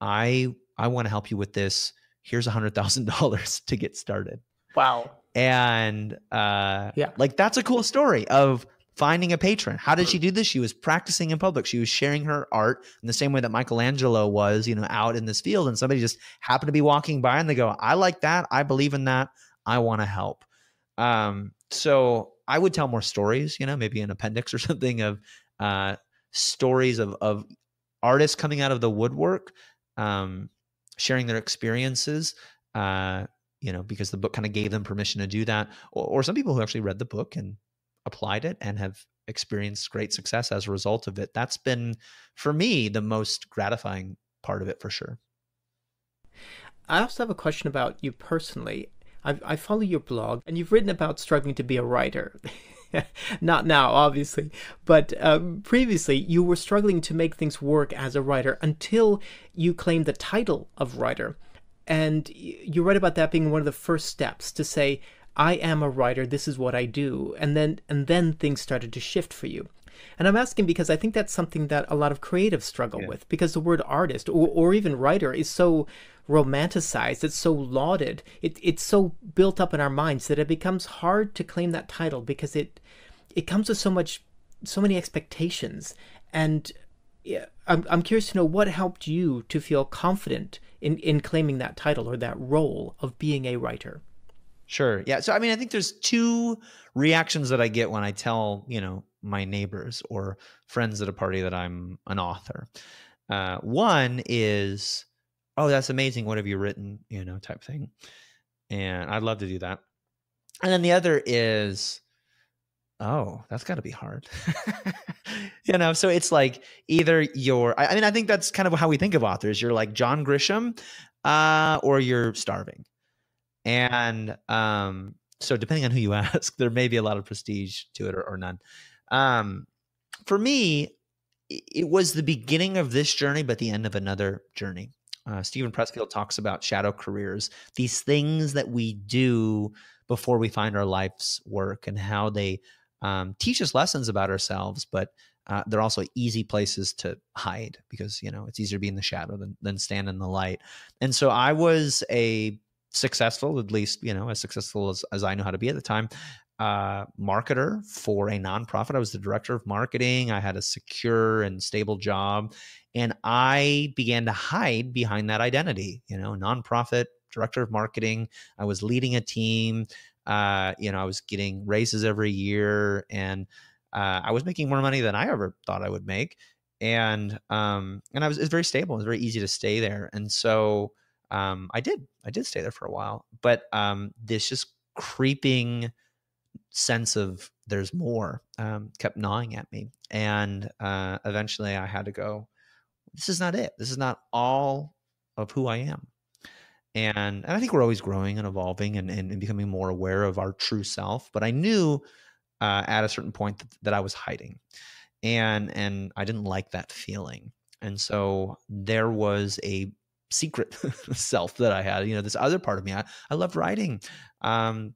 I I want to help you with this. Here's a hundred thousand [laughs] dollars to get started. Wow. And uh, yeah, like that's a cool story of finding a patron. How did she do this? She was practicing in public. She was sharing her art in the same way that Michelangelo was, you know, out in this field. And somebody just happened to be walking by and they go, I like that. I believe in that. I want to help. Um, so I would tell more stories, you know, maybe an appendix or [laughs] something of uh, stories of, of artists coming out of the woodwork, um, sharing their experiences. Uh, you know, because the book kind of gave them permission to do that, or, or some people who actually read the book and applied it and have experienced great success as a result of it. That's been, for me, the most gratifying part of it for sure. I also have a question about you personally. I, I follow your blog, and you've written about struggling to be a writer. [laughs] [laughs] Not now, obviously, but um, previously you were struggling to make things work as a writer until you claimed the title of writer. And you write about that being one of the first steps to say, I am a writer, this is what I do. And then and then things started to shift for you. And I'm asking because I think that's something that a lot of creatives struggle yeah. with because the word artist or, or even writer is so romanticized, it's so lauded, it, it's so built up in our minds that it becomes hard to claim that title because it it comes with so much so many expectations. And I'm, I'm curious to know what helped you to feel confident in, in claiming that title or that role of being a writer. Sure. Yeah. So I mean, I think there's two reactions that I get when I tell, you know, my neighbors or friends at a party that I'm an author. Uh, one is, oh, that's amazing. What have you written? You know, type thing. And I'd love to do that. And then the other is, oh, that's got to be hard. [laughs] you know, so it's like either you're, I, mean, I think that's kind of how we think of authors. You're like John Grisham uh, or you're starving and um, so depending on who you [laughs] ask, there may be a lot of prestige to it or, or none. Um, for me, it was the beginning of this journey, but the end of another journey. Uh, Steven Pressfield talks about shadow careers, these things that we do before we find our life's work, and how they um, teach us lessons about ourselves, but uh, they're also easy places to hide because you know it's easier to be in the shadow than, than stand in the light. And so I was a successful, at least, you know, as successful as, as I knew how to be at the time, uh, marketer for a nonprofit. I was the director of marketing. I had a secure and stable job. And I began to hide behind that identity, you know, nonprofit, director of marketing. I was leading a team. Uh, you know, I was getting raises every year and uh, I was making more money than I ever thought I would make. And um, and I was, it was very stable. It was very easy to stay there. And so um, I did. I did stay there for a while, but um, this just creeping sense of there's more um, kept gnawing at me, and uh, eventually I had to go. This is not it. This is not all of who I am. And, and I think we're always growing and evolving and, and, and becoming more aware of our true self. But I knew uh, at a certain point that, that I was hiding, and and I didn't like that feeling. And so there was a secret [laughs] self that I had. You know, this other part of me. I, I loved writing. Um,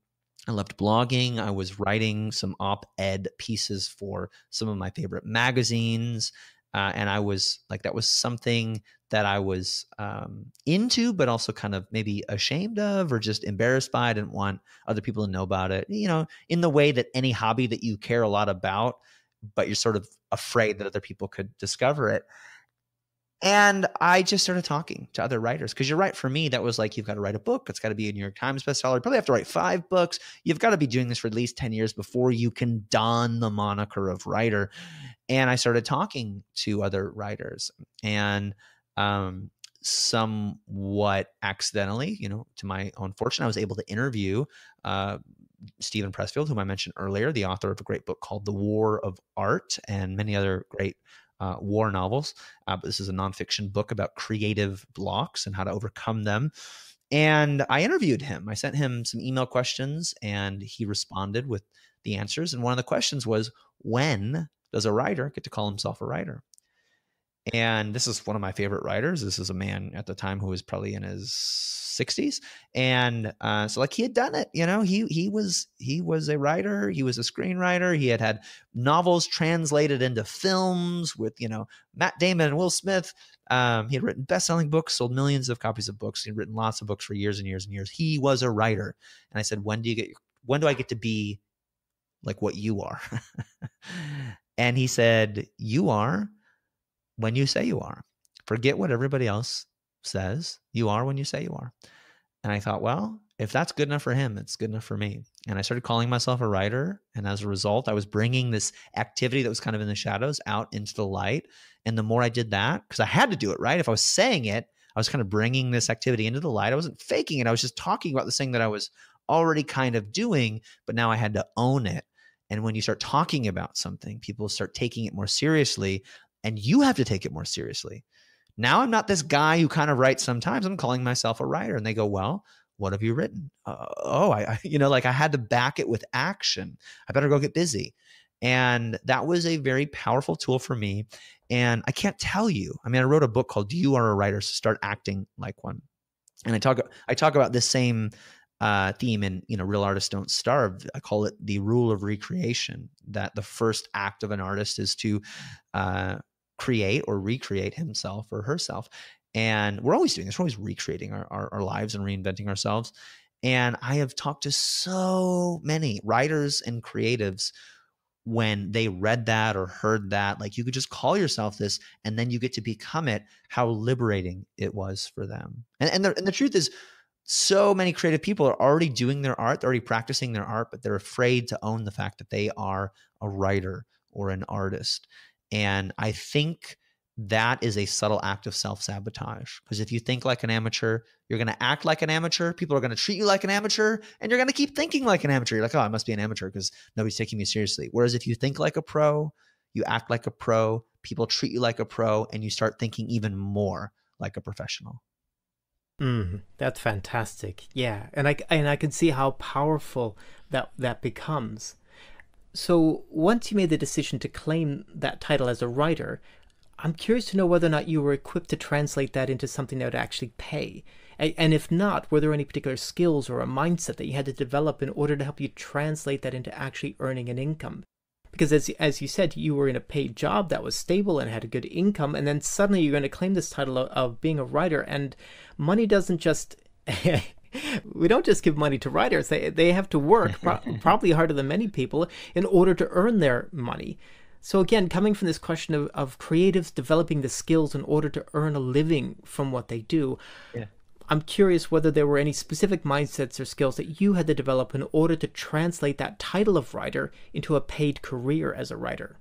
I loved blogging. I was writing some op ed pieces for some of my favorite magazines. Uh, and I was like, that was something that I was um, into, but also kind of maybe ashamed of or just embarrassed by. I didn't want other people to know about it, you know, in the way that any hobby that you care a lot about, but you're sort of afraid that other people could discover it. And I just started talking to other writers because you're right. For me, that was like, you've got to write a book. It's got to be a New York Times bestseller. You probably have to write five books. You've got to be doing this for at least 10 years before you can don the moniker of writer. And I started talking to other writers and um, somewhat accidentally, you know, to my own fortune, I was able to interview uh, Steven Pressfield, whom I mentioned earlier, the author of a great book called The War of Art and many other great uh, war novels. Uh, but this is a nonfiction book about creative blocks and how to overcome them. And I interviewed him. I sent him some email questions and he responded with the answers. And one of the questions was, when does a writer get to call himself a writer? And this is one of my favorite writers. This is a man at the time who was probably in his 60s, and uh, so like he had done it. You know, he he was he was a writer. He was a screenwriter. He had had novels translated into films with you know Matt Damon and Will Smith. Um, he had written best-selling books, sold millions of copies of books. He'd written lots of books for years and years and years. He was a writer, and I said, "When do you get? When do I get to be like what you are?" [laughs] and he said, "You are." When you say you are. Forget what everybody else says. You are when you say you are. And I thought, well, if that's good enough for him, it's good enough for me. And I started calling myself a writer. And as a result, I was bringing this activity that was kind of in the shadows out into the light. And the more I did that, because I had to do it, right? If I was saying it, I was kind of bringing this activity into the light. I wasn't faking it. I was just talking about this thing that I was already kind of doing, but now I had to own it. And when you start talking about something, people start taking it more seriously and you have to take it more seriously. Now I'm not this guy who kind of writes sometimes. I'm calling myself a writer. And they go, well, what have you written? Uh, oh, I, I, [laughs] you know, like I had to back it with action. I better go get busy. And that was a very powerful tool for me. And I can't tell you. I mean, I wrote a book called "You Are a Writer," so start acting like one. And I talk, I talk about this same uh, theme in you know real artists don't starve i call it the rule of recreation that the first act of an artist is to uh, create or recreate himself or herself. And we're always doing this. We're always recreating our, our, our lives and reinventing ourselves. And I have talked to so many writers and creatives when they read that or heard that, like you could just call yourself this and then you get to become it, how liberating it was for them. And, and, the, and the truth is, so many creative people are already doing their art, they're already practicing their art, but they're afraid to own the fact that they are a writer or an artist. And I think that is a subtle act of self sabotage. Because if you think like an amateur, you're going to act like an amateur. People are going to treat you like an amateur, and you're going to keep thinking like an amateur. You're like, oh, I must be an amateur because nobody's taking me seriously. Whereas if you think like a pro, you act like a pro, people treat you like a pro, and you start thinking even more like a professional. Mm, that's fantastic. Yeah, and I and I can see how powerful that that becomes. So once you made the decision to claim that title as a writer, I'm curious to know whether or not you were equipped to translate that into something that would actually pay. And if not, were there any particular skills or a mindset that you had to develop in order to help you translate that into actually earning an income? Because as, as you said, you were in a paid job that was stable and had a good income, and then suddenly you're going to claim this title of, of being a writer, and money doesn't just [laughs] we don't just give money to writers. They they have to work pro- [laughs] probably harder than many people in order to earn their money. So again, coming from this question of, of creatives developing the skills in order to earn a living from what they do, yeah. I'm curious whether there were any specific mindsets or skills that you had to develop in order to translate that title of writer into a paid career as a writer.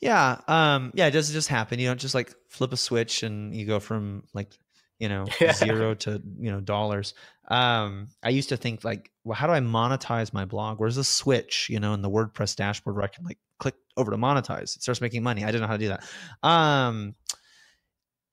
Yeah, um, yeah, it doesn't just happen. You don't just like flip a switch and you go from like you know, [laughs] zero to, you know, dollars. Um, I used to think like, well, how do I monetize my blog? Where's the switch, you know, in the WordPress dashboard where I can like click over to monetize? It starts making money. I didn't know how to do that. Um,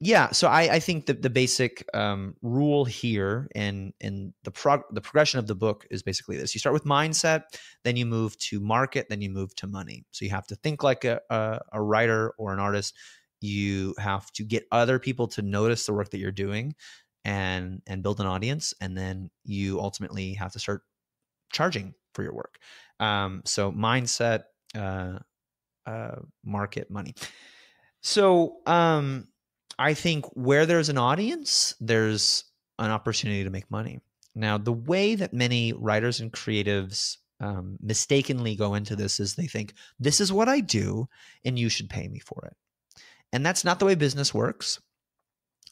yeah, so I, I think that the basic um, rule here and in the prog- the progression of the book is basically this: you start with mindset, then you move to market, then you move to money. So you have to think like a, a, a writer or an artist you have to get other people to notice the work that you're doing and and build an audience and then you ultimately have to start charging for your work. Um, so mindset uh, uh, market money. So um, i think where there's an audience there's an opportunity to make money. Now the way that many writers and creatives um, mistakenly go into this is they think this is what i do and you should pay me for it and that's not the way business works.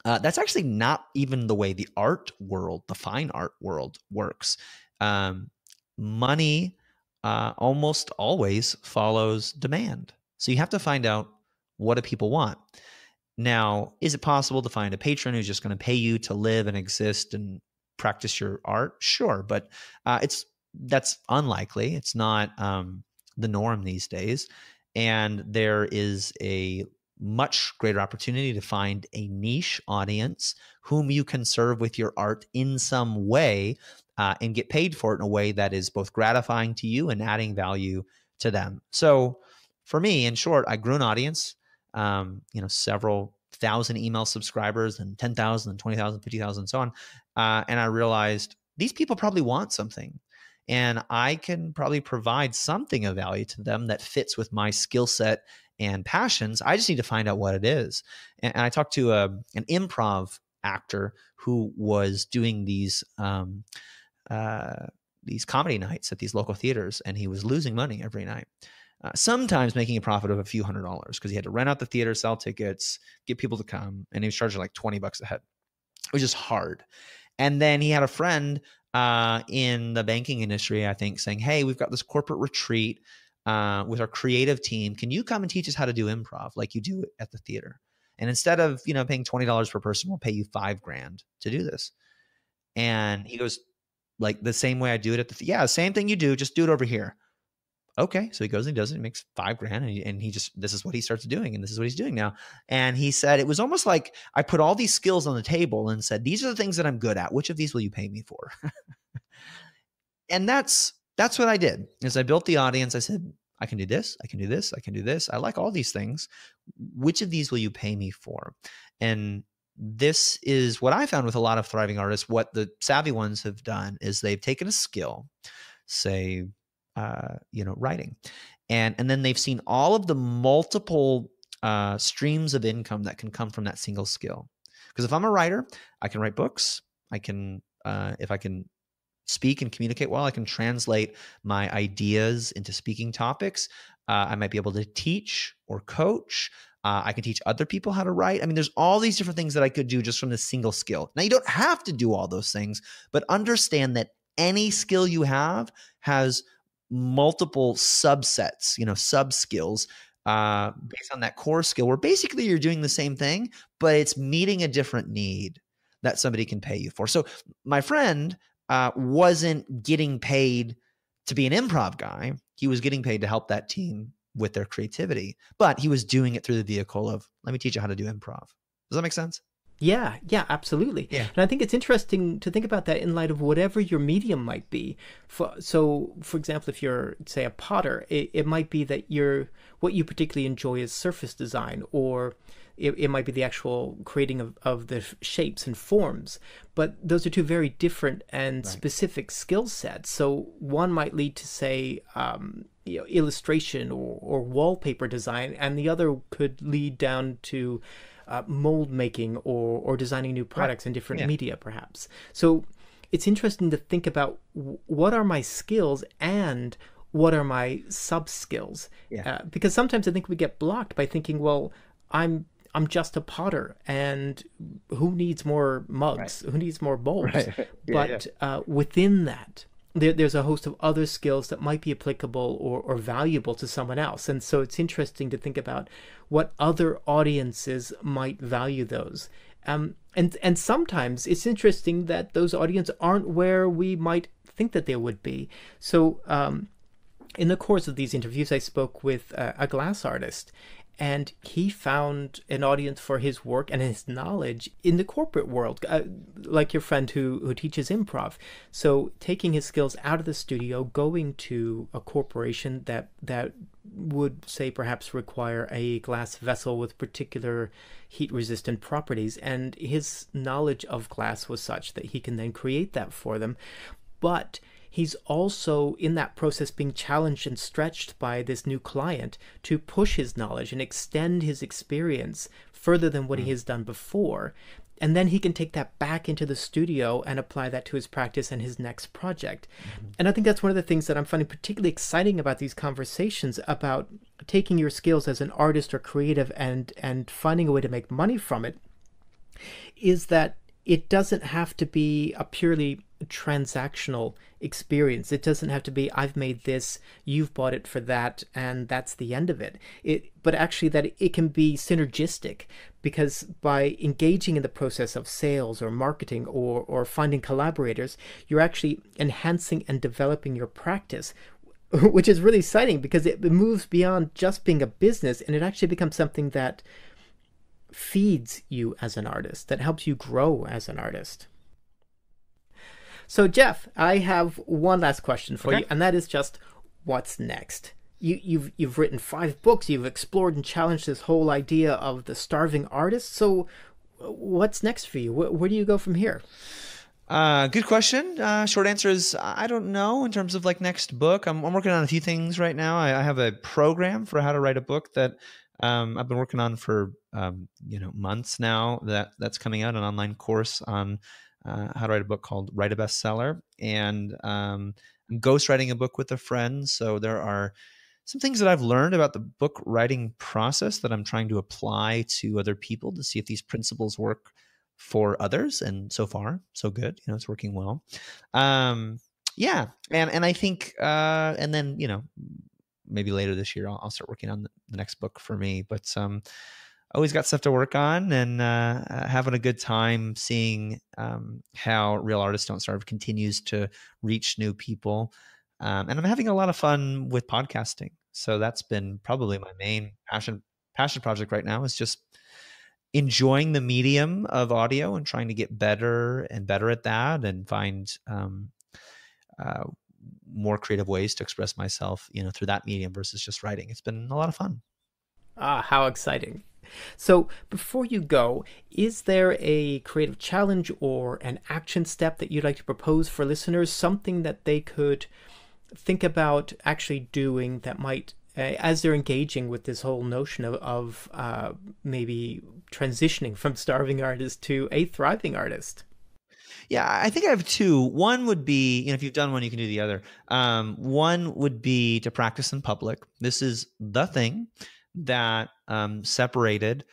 Uh, that's actually not even the way the art world, the fine art world works. Um, money uh, almost always follows demand. So you have to find out what do people want. Now, is it possible to find a patron who's just going to pay you to live and exist and practice your art? Sure, but uh, it's that's unlikely. It's not um, the norm these days, and there is a much greater opportunity to find a niche audience whom you can serve with your art in some way uh, and get paid for it in a way that is both gratifying to you and adding value to them. So, for me, in short, I grew an audience. um, you know, several thousand email subscribers and 10,000 and 20,000, 50,000 and so on. Uh, and I realized these people probably want something and I can probably provide something of value to them that fits with my skill set and passions. I just need to find out what it is. And, and I talked to a, um, an improv actor who was doing these um, uh, these comedy nights at these local theaters, and he was losing money every night. Uh, sometimes making a profit of a few hundred dollars because he had to rent out the theater, sell tickets, get people to come, and he was charging like twenty bucks a head. It was just hard. And then he had a friend uh, in the banking industry, I think, saying, "Hey, we've got this corporate retreat uh, with our creative team. Can you come and teach us how to do improv like you do at the theater?" And instead of you know paying twenty dollars per person, we'll pay you five grand to do this. And he goes, like the same way I do it at the th- yeah, same thing you do, just do it over here. Okay, so he goes and he does it. He makes five grand, and he, and he just this is what he starts doing, and this is what he's doing now. And he said it was almost like I put all these skills on the table and said, "These are the things that I'm good at. Which of these will you pay me for?" [laughs] and that's that's what I did. Is I built the audience. I said, I can do this, I can do this, I can do this. I like all these things. Which of these will you pay me for? And this is what I found with a lot of thriving artists. What the savvy ones have done is they've taken a skill, say, uh, you know, writing, and and then they've seen all of the multiple uh, streams of income that can come from that single skill. Because if I'm a writer, I can write books. I can, uh, if I can speak and communicate well, I can translate my ideas into speaking topics. Uh, I might be able to teach or coach. Uh, I can teach other people how to write. I mean, there's all these different things that I could do just from this single skill. Now, you don't have to do all those things, but understand that any skill you have has multiple subsets, you know, sub skills uh, based on that core skill where basically you're doing the same thing, but it's meeting a different need that somebody can pay you for. So, my friend uh, wasn't getting paid to be an improv guy, he was getting paid to help that team with their creativity, but he was doing it through the vehicle of let me teach you how to do improv. Does that make sense? Yeah, yeah, absolutely. Yeah. And I think it's interesting to think about that in light of whatever your medium might be. For, so, for example, if you're, say, a potter, it, it might be that you're, what you particularly enjoy is surface design, or it, it might be the actual creating of, of the shapes and forms. But those are two very different and right. specific skill sets. So, one might lead to, say, um, you know, illustration or, or wallpaper design, and the other could lead down to uh, mold making or, or designing new products right. in different yeah. media, perhaps. So it's interesting to think about what are my skills and what are my sub skills. Yeah. Uh, because sometimes I think we get blocked by thinking, well, I'm I'm just a potter, and who needs more mugs? Right. Who needs more bowls? [laughs] Right. yeah, but uh, within that, there, there's a host of other skills that might be applicable or, or valuable to someone else. And so it's interesting to think about what other audiences might value those. Um, and and sometimes it's interesting that those audiences aren't where we might think that they would be. So um, in the course of these interviews, I spoke with a glass artist, and he found an audience for his work and his knowledge in the corporate world, uh, like your friend who who teaches improv. So taking his skills out of the studio, going to a corporation that that would say perhaps require a glass vessel with particular heat resistant properties, and his knowledge of glass was such that he can then create that for them, but he's also in that process being challenged and stretched by this new client to push his knowledge and extend his experience further than what mm. he has done before. And then he can take that back into the studio and apply that to his practice and his next project. Mm-hmm. And I think that's one of the things that I'm finding particularly exciting about these conversations about taking your skills as an artist or creative and and finding a way to make money from it is that it doesn't have to be a purely transactional experience. It doesn't have to be I've made this, you've bought it for that, and that's the end of it. It but actually that it can be synergistic because by engaging in the process of sales or marketing or or finding collaborators, you're actually enhancing and developing your practice. [laughs] Which is really exciting because it moves beyond just being a business and it actually becomes something that feeds you as an artist, that helps you grow as an artist. So, Jeff, I have one last question for okay. you, and that is just what's next? you, you've you've written five books. You've explored and challenged this whole idea of the starving artist. So, what's next for you? Where, where do you go from here? Uh, good question. Uh, short answer is I don't know in terms of like next book. I'm, I'm working on a few things right now. I, I, have a program for how to write a book that um, I've been working on for um, you know months now. That that's coming out an online course on uh, how to write a book called Write a Bestseller, and um, I'm ghostwriting a book with a friend. So there are some things that I've learned about the book writing process that I'm trying to apply to other people to see if these principles work for others. And so far, so good. You know, it's working well. Um, yeah, and and I think, uh, and then you know, maybe later this year I'll, I'll start working on the, the, next book for me. But um, always got stuff to work on and uh, uh, having a good time seeing um, how Real Artists Don't Starve continues to reach new people. Um, and I'm having a lot of fun with podcasting. So that's been probably my main passion passion project right now is just enjoying the medium of audio and trying to get better and better at that and find um, uh, more creative ways to express myself, you know, through that medium versus just writing. It's been a lot of fun. Ah, how exciting. So, before you go, is there a creative challenge or an action step that you'd like to propose for listeners? Something that they could think about actually doing that might, uh, as they're engaging with this whole notion of, of uh, maybe transitioning from starving artist to a thriving artist? Yeah, I think I have two. One would be, you know, if you've done one, you can do the other. Um, one would be to practice in public. This is the thing that um, separated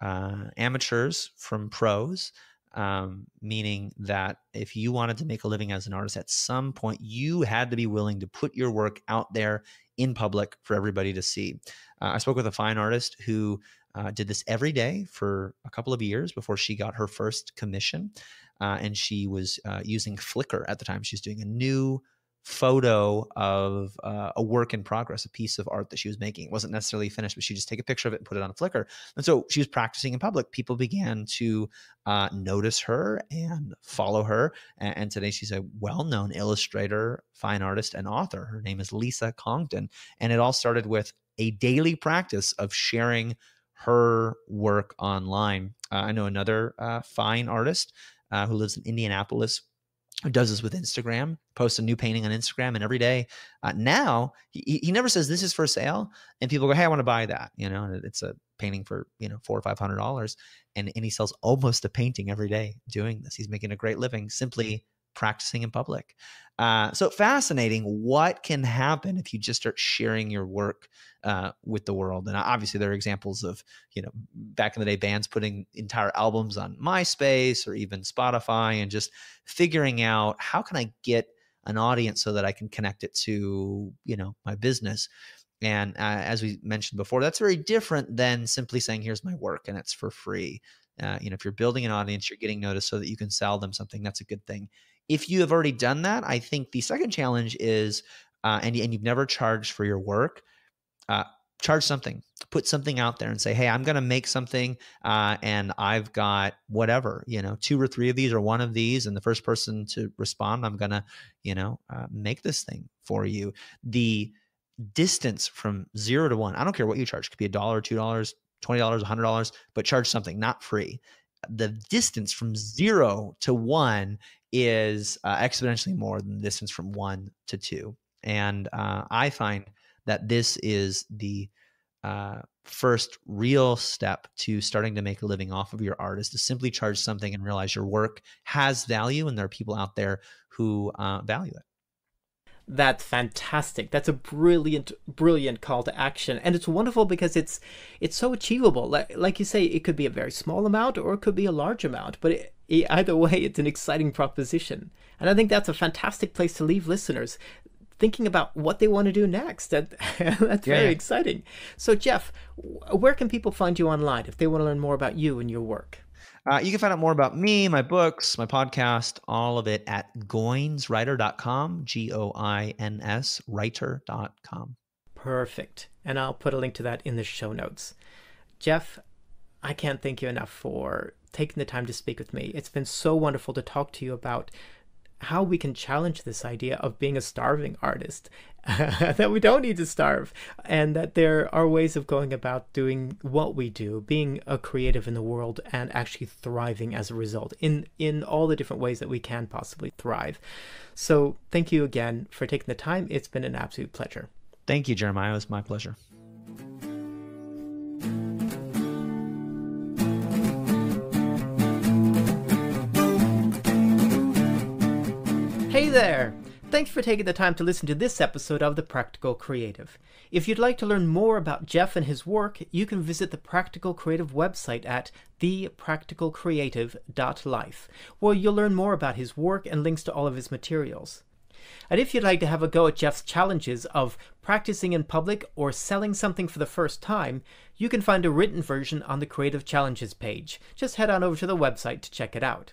uh, amateurs from pros, um, meaning that if you wanted to make a living as an artist, at some point you had to be willing to put your work out there in public for everybody to see. Uh, I spoke with a fine artist who uh, did this every day for a couple of years before she got her first commission. Uh, and she was uh, using Flickr at the time. She was doing a new photo of uh, a work in progress, a piece of art that she was making. It wasn't necessarily finished, but she just take a picture of it and put it on Flickr. And so she was practicing in public. People began to uh, notice her and follow her. And, and today she's a well-known illustrator, fine artist, and author. Her name is Lisa Congdon. And it all started with a daily practice of sharing her work online. Uh, I know another uh, fine artist uh, who lives in Indianapolis who does this with Instagram, posts a new painting on Instagram, and every day uh, now he, he never says this is for sale, and people go, "Hey, I want to buy that," you know, and it's a painting for you know four or five hundred dollars, and and he sells almost a painting every day doing this. He's making a great living simply practicing in public. Uh, so fascinating what can happen if you just start sharing your work uh, with the world. And obviously, there are examples of, you know, back in the day, bands putting entire albums on MySpace or even Spotify and just figuring out how can I get an audience so that I can connect it to, you know, my business. And uh, as we mentioned before, that's very different than simply saying, here's my work and it's for free. Uh, you know, if you're building an audience, you're getting noticed so that you can sell them something. That's a good thing. If you have already done that, I think the second challenge is, uh, and, and you've never charged for your work, uh, charge something put something out there and say hey i'm going to make something uh, and i've got whatever you know two or three of these or one of these and the first person to respond i'm going to you know uh, make this thing for you. The distance from zero to one i don't care what you charge it could be a dollar two dollars twenty dollars a hundred dollars but charge something not free. The distance from zero to one is uh, exponentially more than the distance from one to two and uh, i find that this is the uh, first real step to starting to make a living off of your art is to simply charge something and realize your work has value and there are people out there who uh, value it. That's fantastic. That's a brilliant, brilliant call to action, and it's wonderful because it's it's so achievable. Like like you say, it could be a very small amount or it could be a large amount, but it, it, either way, it's an exciting proposition. And I think that's a fantastic place to leave listeners thinking about what they want to do next. That, [laughs] that's yeah. very exciting. So, Jeff, where can people find you online if they want to learn more about you and your work? Uh, you can find out more about me, my books, my podcast, all of it at goinswriter.com, G O I N S writer.com. Perfect. And I'll put a link to that in the show notes. Jeff, I can't thank you enough for taking the time to speak with me. It's been so wonderful to talk to you about how we can challenge this idea of being a starving artist, [laughs] that we don't need to starve, and that there are ways of going about doing what we do, being a creative in the world, and actually thriving as a result in in all the different ways that we can possibly thrive. So, thank you again for taking the time. It's been an absolute pleasure. Thank you, Jeremiah. It was my pleasure. Thanks for taking the time to listen to this episode of The Practical Creative. If you'd like to learn more about Jeff and his work, you can visit the Practical Creative website at thepracticalcreative.life, where you'll learn more about his work and links to all of his materials. And if you'd like to have a go at Jeff's challenges of practicing in public or selling something for the first time, you can find a written version on the Creative Challenges page. Just head on over to the website to check it out.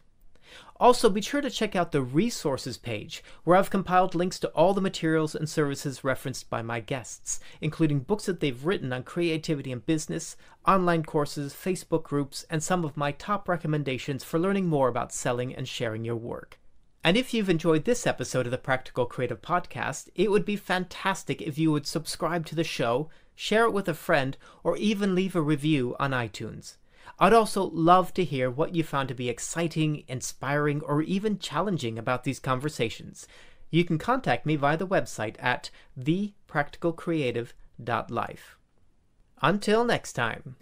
Also, be sure to check out the resources page, where I've compiled links to all the materials and services referenced by my guests, including books that they've written on creativity and business, online courses, Facebook groups, and some of my top recommendations for learning more about selling and sharing your work. And if you've enjoyed this episode of the Practical Creative Podcast, it would be fantastic if you would subscribe to the show, share it with a friend, or even leave a review on iTunes. I'd also love to hear what you found to be exciting, inspiring, or even challenging about these conversations. You can contact me via the website at thepracticalcreative.life. Until next time.